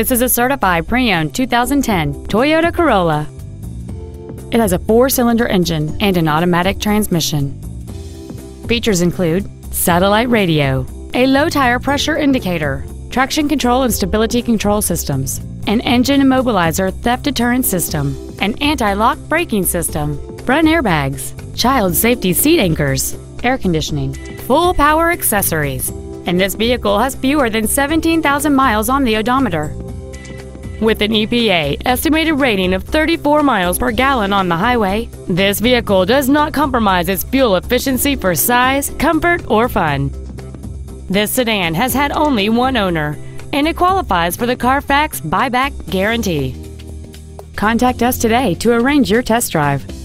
This is a certified pre-owned 2010 Toyota Corolla. It has a four-cylinder engine and an automatic transmission. Features include satellite radio, a low tire pressure indicator, traction control and stability control systems, an engine immobilizer theft deterrent system, an anti-lock braking system, front airbags, child safety seat anchors, air conditioning, full power accessories, and this vehicle has fewer than 17,000 miles on the odometer. With an EPA estimated rating of 34 miles per gallon on the highway, this vehicle does not compromise its fuel efficiency for size, comfort, or fun. This sedan has had only one owner, and it qualifies for the Carfax buyback guarantee. Contact us today to arrange your test drive.